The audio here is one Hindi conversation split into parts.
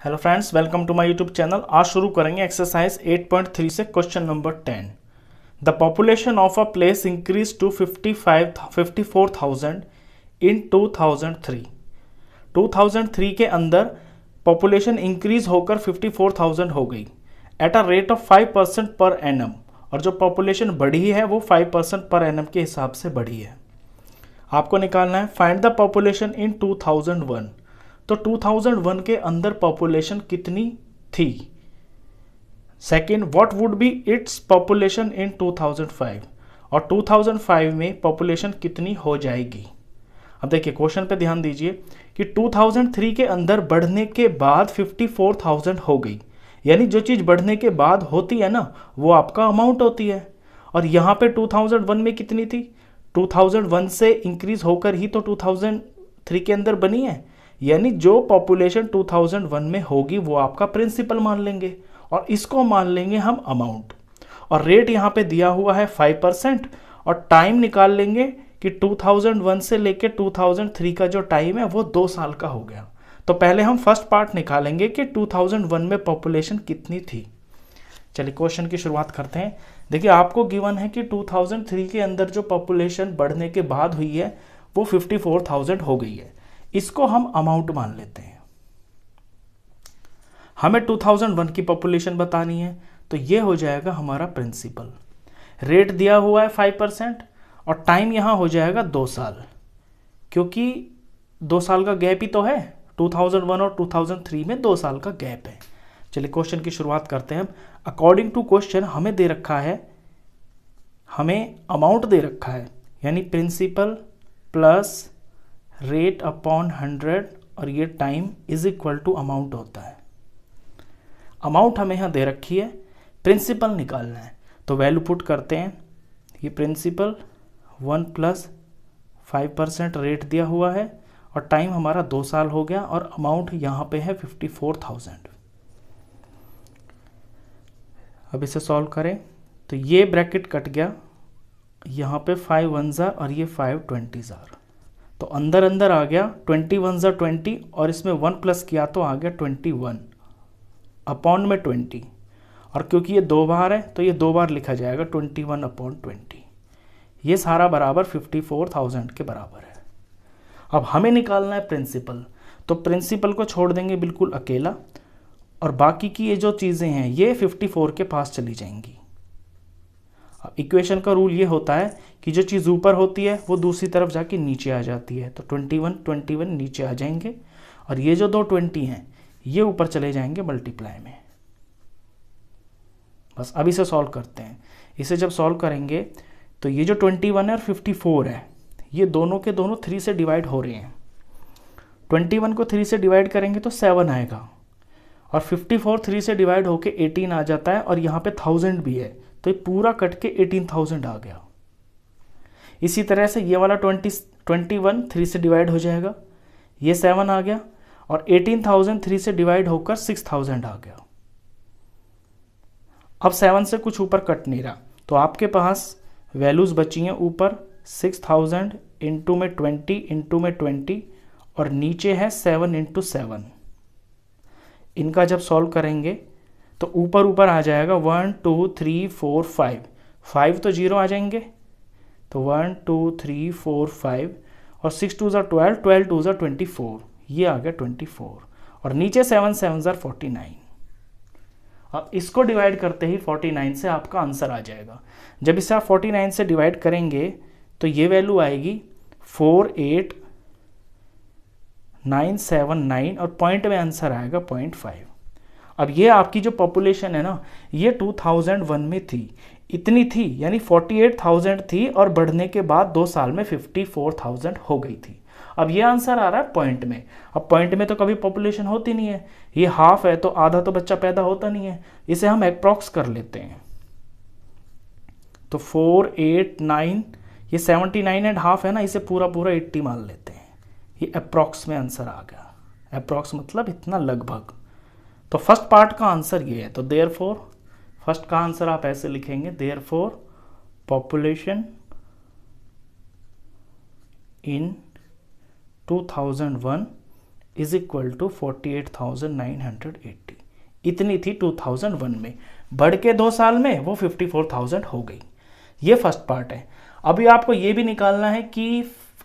Hello friends welcome to my YouTube channel आज शुरू करेंगे एक्सरसाइज 8.3 से question number 10 the population of a place increase to 55 54,000 in 2003 2003 के अंदर पॉपुलेशन इंक्रीज होकर 54,000 हो गई. At a rate of 5 percent per annum और जो पॉपुलेशन बढ़ी है वो 5 परसेंट पर एनम के हिसाब से बढ़ी है. आपको निकालना है फाइंड द पॉपुलेशन इन 2001 तो 2001 के अंदर पॉपुलेशन कितनी थी? Second what would be its population in 2005 और 2005 में पॉपुलेशन कितनी हो जाएगी? अब देखिए क्वेश्चन पे ध्यान दीजिए कि 2003 के अंदर बढ़ने के बाद 54,000 हो गई। यानी जो चीज़ बढ़ने के बाद होती है ना वो आपका अमाउंट होती है। और यहाँ पे 2001 में कितनी थी? 2001 से इंक्रीज होकर ही तो 2003 के अंदर बनी है। यानी जो पॉपुलेशन 2001 में होगी वो आपका प्रिंसिपल मान लेंगे। और इसको मान लेंगे हम अमाउंट और रेट यहाँ पे दिया हुआ है फाइव परसेंट और टाइम निकाल लेंगे कि 2001 से लेके 2003 का जो टाइम है वो दो साल का हो गया। तो पहले हम फ़र्स्ट पार्ट निकालेंगे कि 2001 में पॉपुलेशन कितनी थी। चलिए क्वेश्चन की शुरुआत करते हैं। देखिए आपको गिवन है कि 2003 के अंदर जो पॉपुलेशन बढ़ने के बाद हुई है वो 54,000 हो गई है। इसको हम अमाउंट मान लेते हैं। हमें 2001 की पॉपुलेशन बतानी है तो ये हो जाएगा हमारा प्रिंसिपल रेट दिया हुआ है फाइव परसेंट और टाइम यहाँ हो जाएगा दो साल। क्योंकि दो साल का गैप ही तो है। 2001 और 2003 में दो साल का गैप है। चलिए क्वेश्चन की शुरुआत करते हैं। अकॉर्डिंग टू क्वेश्चन हमें दे रखा है, हमें अमाउंट दे रखा है, यानी principal plus rate upon hundred और ये time is equal to amount होता है। अमाउंट हमें यहाँ दे रखी है प्रिंसिपल निकालना है। तो वैल्यू पुट करते हैं, ये principal one plus five percent rate दिया हुआ है और टाइम हमारा दो साल हो गया और अमाउंट यहाँ पे है फिफ्टी फोर थाउज़ेंड अब इसे सॉल्व करें तो ये ब्रैकेट कट गया, यहाँ पे फाइव वन ज़ार और ये फाइव ट्वेंटी ज़ार तो अंदर अंदर आ गया ट्वेंटी वन ज़ा ट्वेंटी और इसमें वन प्लस किया तो आ गया ट्वेंटी वन, अपॉन में ट्वेंटी। और क्योंकि ये दो बार है तो ये दो बार लिखा जाएगा ट्वेंटी वन अपॉन ट्वेंटी। ये सारा बराबर फिफ्टी फोर थाउज़ेंड के बराबर है। अब हमें निकालना है प्रिंसिपल। तो प्रिंसिपल को छोड़ देंगे बिल्कुल अकेला। और बाकी की ये जो चीज़ें हैं, ये 54 के पास चली जाएँगी। इक्वेशन का रूल ये होता है कि जो चीज़ ऊपर होती है, वो दूसरी तरफ़ जाके नीचे आ जाती है। तो 21 21 नीचे आ जाएँगे और ये जो दो 20 हैं, ये ऊपर चले जाएँगे मल्टीप्लाई में। बस अब इसे सॉल्व करते हैं। इसे जब सॉल्व करेंगे तो ये जो 21 है और 54 है, ये दोनों के दोनों थ्री से डिवाइड हो रहे हैं। 21 को थ्री से डिवाइड करेंगे तो सेवन आएगा और 54 थ्री से डिवाइड होके 18 आ जाता है और यहाँ पे थाउज़ेंड भी है। तो ये पूरा कट के 18,000 आ गया। इसी तरह से ये वाला 20 21 थ्री से डिवाइड हो जाएगा। ये सेवन आ गया और 18,000 थ्री से डिवाइड होकर 6,000 आ गया। अब सेवन से कुछ ऊपर कट नहीं रहा। तो आपके पास वैल्यूज़ बची हैं ऊपर सिक्स थाउज़ेंड इंटू में ट्वेंटी इंटू में ट्वेंटी और नीचे है सेवन इंटू सेवन। इनका जब सॉल्व करेंगे तो ऊपर ऊपर आ जाएगा one, two, three, four, five. Five तो ज़ीरो आ जाएँगे। तो one, two, three, four, five और सिक्स टू ज़ार ट्वेल्व ट्वेल्व टू ज़ार ट्वेंटी फोर। ये आ गया ट्वेंटी फोर। और नीचे सेवन सेवन ज़ार फोर्टी नाइन। अब इसको डिवाइड करते ही फोर्टी नाइन से आपका आंसर आ जाएगा। जब इसे आप फोर्टी नाइन से डिवाइड करेंगे तो ये वैल्यू आएगी four eight nine seven nine और पॉइंट में आंसर आएगा पॉइंट फाइव। अब ये आपकी जो पॉपुलेशन है ना ये 2001 में थी। इतनी थी यानी 48,000 थी और बढ़ने के बाद दो साल में 54,000 हो गई थी। अब ये आंसर आ रहा है पॉइंट में। अब पॉइंट में तो कभी पॉपुलेशन होती नहीं है। ये हाफ़ है तो आधा तो बच्चा पैदा होता नहीं है। इसे हम अप्रॉक्स कर लेते हैं। तो फोर एट नाइन ये सेवनटी नाइन एंड हाफ़ है ना इसे पूरा पूरा एट्टी मान लेते हैं। ये अप्रॉक्स में आंसर आ गया। अप्रॉक्स मतलब इतना लगभग। तो फ़र्स्ट पार्ट का आंसर ये है तो देयर फोर फ़र्स्ट का आंसर आप ऐसे लिखेंगे therefore population in 2001 is equal to forty eight thousand nine hundred eighty इतनी थी टू थाउज़ेंड वन में। बढ़ के दो साल में वो फिफ्टी फोर थाउज़ेंड हो गई। ये फ़र्स्ट पार्ट है। अभी आपको ये भी निकालना है कि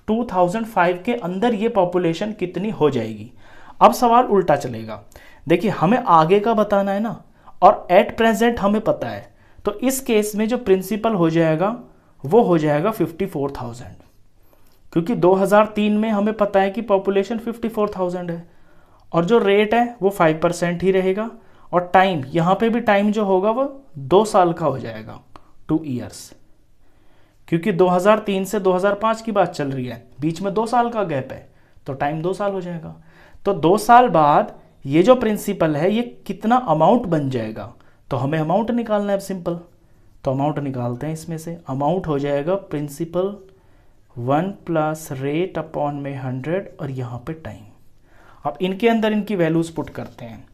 2005 के अंदर ये पॉपुलेशन कितनी हो जाएगी। अब सवाल उल्टा चलेगा। देखिए हमें आगे का बताना है ना और एट प्रेजेंट हमें पता है तो इस केस में जो प्रिंसिपल हो जाएगा वो हो जाएगा 54,000 क्योंकि 2003 में हमें पता है कि पॉपुलेशन 54,000 है और जो रेट है वो 5 परसेंट ही रहेगा और टाइम यहाँ पे भी टाइम जो होगा वो दो साल का हो जाएगा टू ईयर्स क्योंकि 2003 से 2005 की बात चल रही है बीच में दो साल का गैप है तो टाइम दो साल हो जाएगा। तो दो साल बाद ये जो प्रिंसिपल है, ये कितना अमाउंट बन जाएगा? तो हमें अमाउंट निकालना है सिंपल तो अमाउंट निकालते हैं इसमें से। अमाउंट हो जाएगा principal one plus rate upon में हंड्रेड और यहाँ पे टाइम अब इनके अंदर इनकी वैल्यूज़ पुट करते हैं।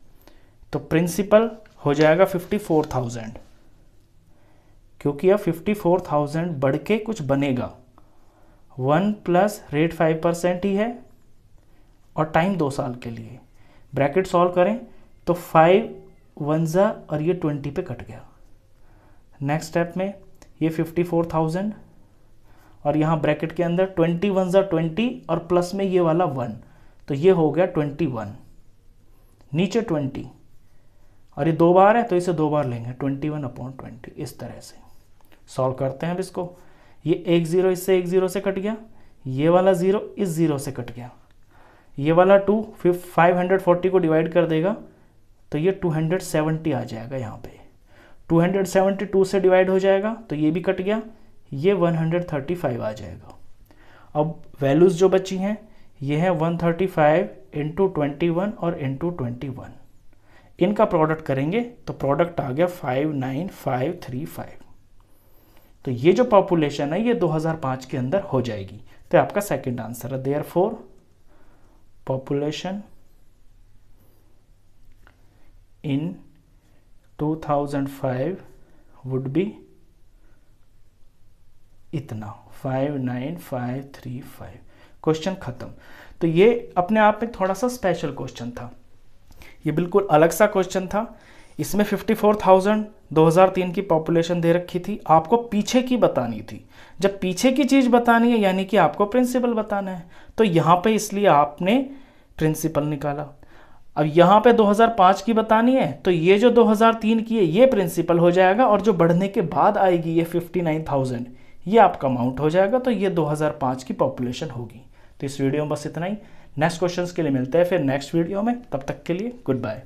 तो प्रिंसिपल हो जाएगा फिफ्टी फोर थाउज़ेंड क्योंकि अब फिफ्टी फोर थाउज़ेंड बढ़ के कुछ बनेगा। One plus rate five percent ही है। और टाइम दो साल के लिए। ब्रैकेट सॉल्व करें तो फाइव वन ज़ा और ये ट्वेंटी पे कट गया। नेक्स्ट स्टेप में ये फिफ्टी फोर थाउज़ेंड और यहाँ ब्रैकेट के अंदर ट्वेंटी वन ज़ा ट्वेंटी और प्लस में ये वाला वन तो ये हो गया ट्वेंटी वन नीचे ट्वेंटी और ये दो बार है तो इसे दो बार लेंगे ट्वेंटी वन अपॉन ट्वेंटी इस तरह से। सॉल्व करते हैं अब इसको। ये एक ज़ीरो इससे एक ज़ीरो से कट गया, ये वाला ज़ीरो इस ज़ीरो से कट गया। ये वाला टू फिर फाइव हंड्रेड फोर्टी को डिवाइड कर देगा तो ये टू हंड्रेड सेवेंटी आ जाएगा यहाँ पे। टू हंड्रेड सेवेंटी टू से डिवाइड हो जाएगा तो ये भी कट गया, ये वन हंड्रेड थर्टी फाइव आ जाएगा। अब वैल्यूज़ जो बची हैं, ये है one thirty five into twenty one और इंटू ट्वेंटी वन इनका प्रोडक्ट करेंगे तो प्रोडक्ट आ गया five nine five three five तो ये जो पॉपुलेशन है, ये 2005 के अंदर हो जाएगी। तो आपका सेकंड आंसर है therefore population in 2005 would be इतना five nine five three five question खत्म। तो ये अपने आप में थोड़ा सा स्पेशल क्वेश्चन था। ये बिल्कुल अलग सा क्वेश्चन था। इसमें 54,000 2003 की पॉपुलेशन दे रखी थी। आपको पीछे की बतानी थी। जब पीछे की चीज़ बतानी है यानी कि आपको प्रिंसिपल बताना है तो यहाँ पे इसलिए आपने प्रिंसिपल निकाला। अब यहाँ पे 2005 की बतानी है तो ये जो 2003 की है ये प्रिंसिपल हो जाएगा और जो बढ़ने के बाद आएगी ये 59,000 ये आपका अमाउंट हो जाएगा तो ये 2005 की पॉपुलेशन होगी। तो इस वीडियो में बस इतना ही। नेक्स्ट क्वेश्चंस के लिए मिलते हैं फिर नेक्स्ट वीडियो में। तब तक के लिए गुड बाय